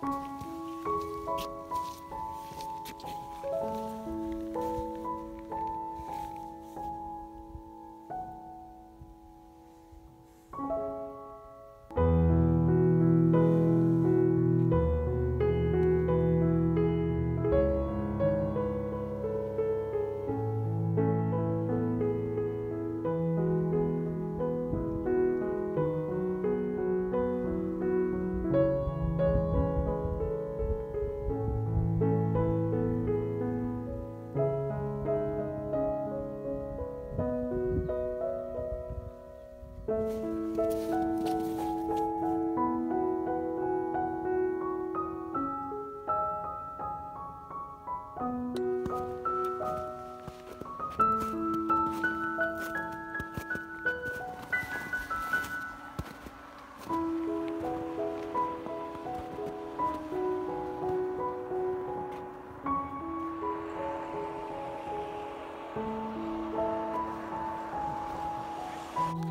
Thank you.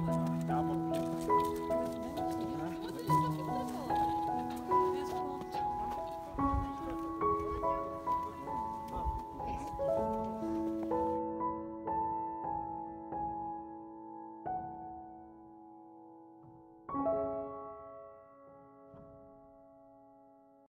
아!